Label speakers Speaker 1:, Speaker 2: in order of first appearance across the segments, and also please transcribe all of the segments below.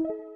Speaker 1: you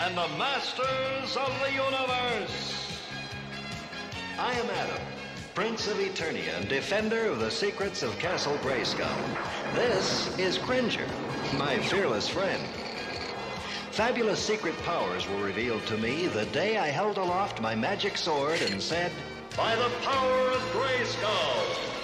Speaker 1: and the masters of the universe. I am Adam, Prince of Eternia and defender of the secrets of Castle Grayskull. This is Cringer, my fearless friend. Fabulous secret powers were revealed to me the day I held aloft my magic sword and said, By the power of Grayskull!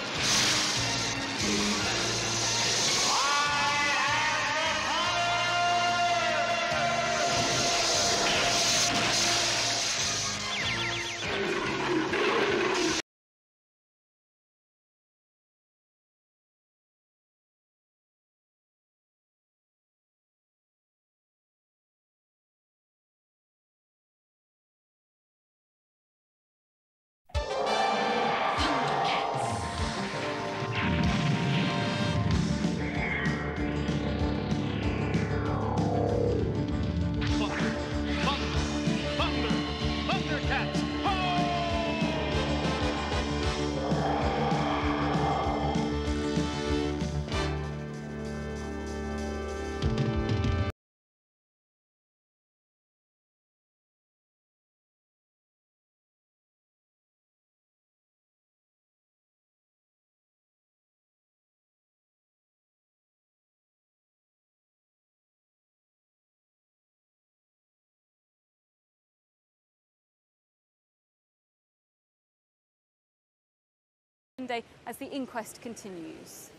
Speaker 2: Monday as the inquest continues.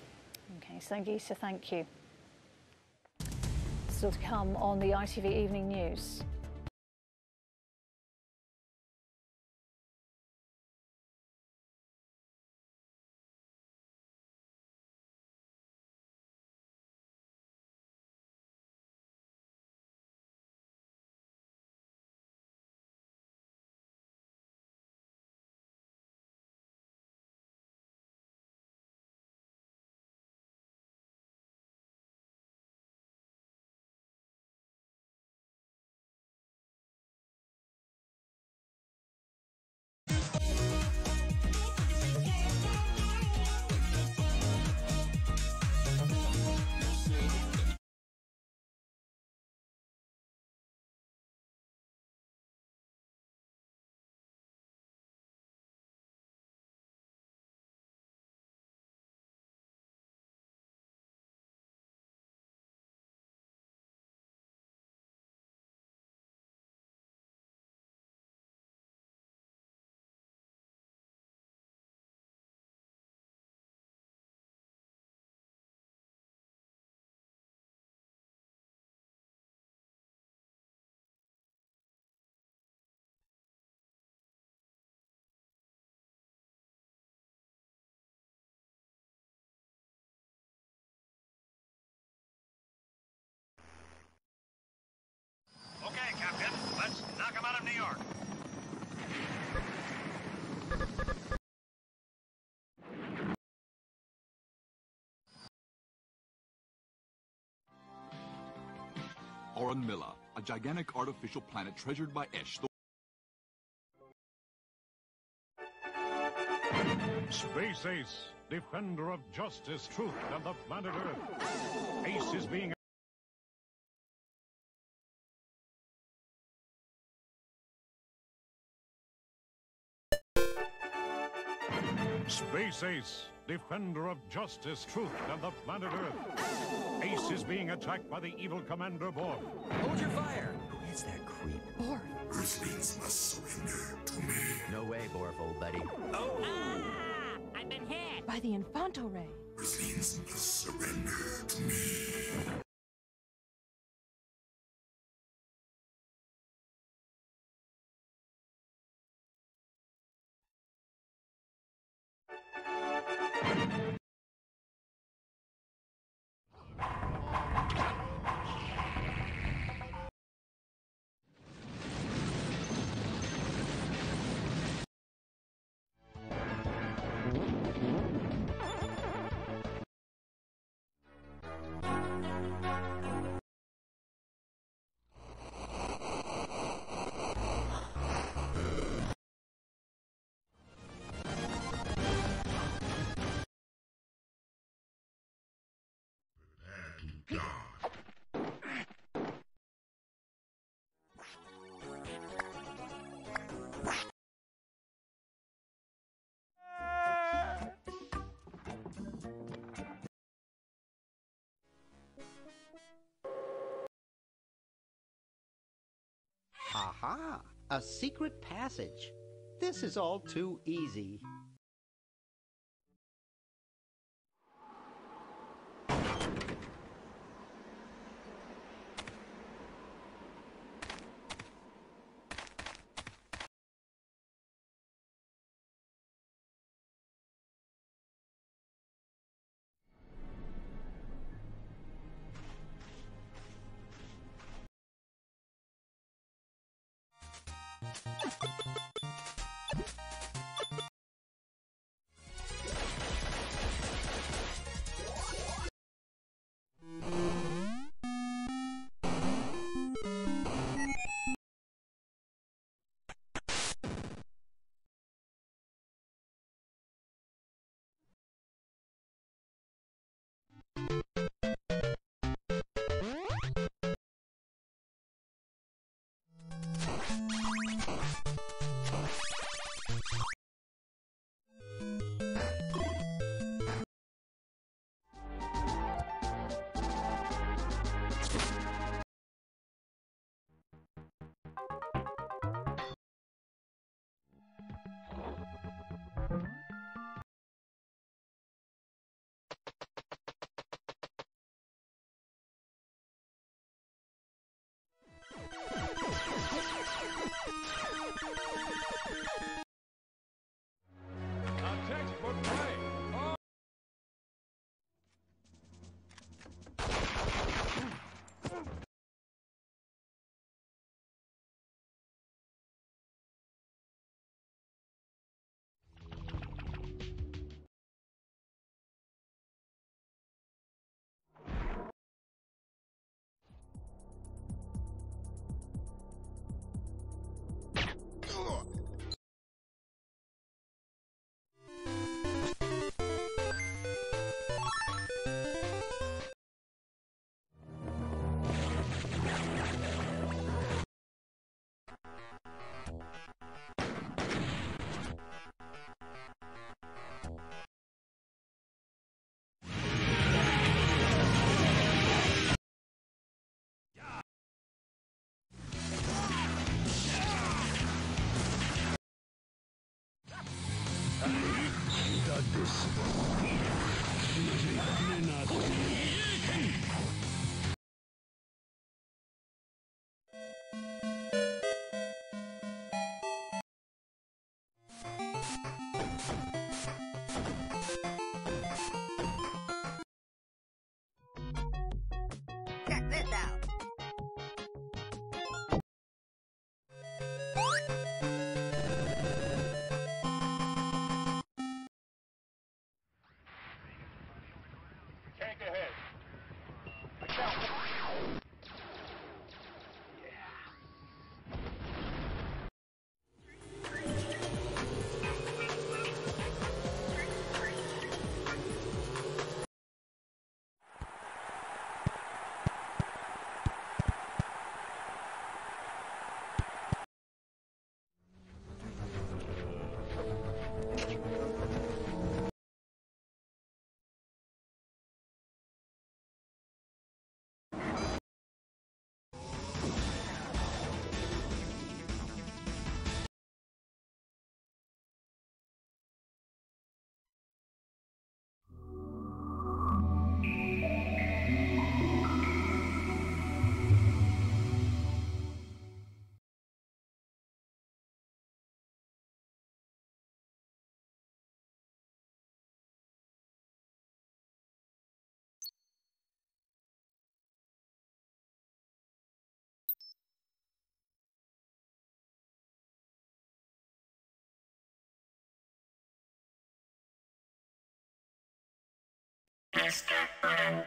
Speaker 3: Okay, Sangeeta, thank you. Still to come on the ITV Evening News.
Speaker 4: Oren Miller, a gigantic artificial planet treasured by Esh.
Speaker 5: Space Ace, defender of justice, truth, and the planet Earth. Ace is being Space Ace, defender of justice, truth, and the planet Earth. Ace is being attacked by the evil Commander Borf.
Speaker 6: Hold your fire! Who is that creep?
Speaker 2: Borf.
Speaker 7: Earthlings must surrender to me.
Speaker 6: No way, Borf, old buddy. Oh!
Speaker 8: Ah! I've been hit!
Speaker 2: By the Infanto Ray.
Speaker 7: Earthlings must surrender to me. Mm-hmm.
Speaker 9: Aha! A secret passage. This is all too easy.
Speaker 10: Ora,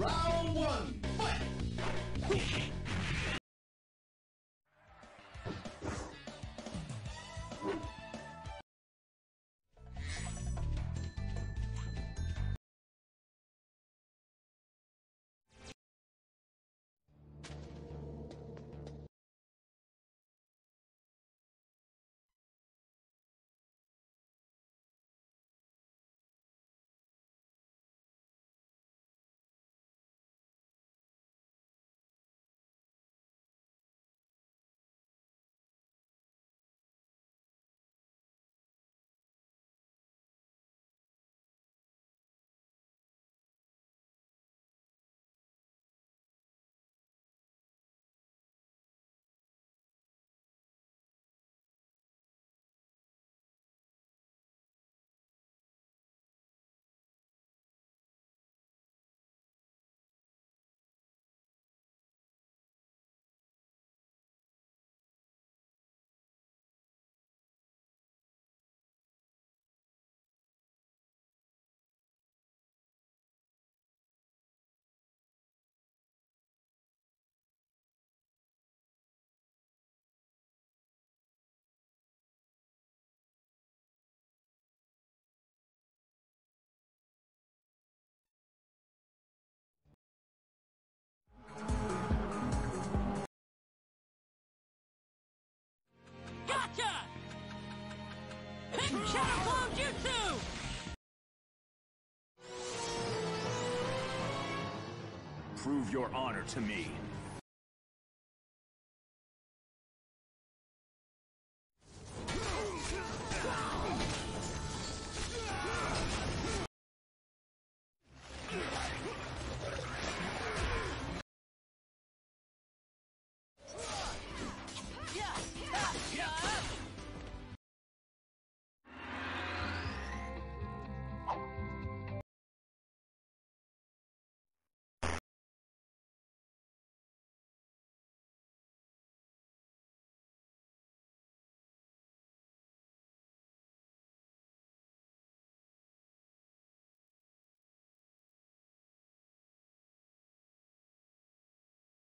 Speaker 11: Round
Speaker 10: Prove your honor to me.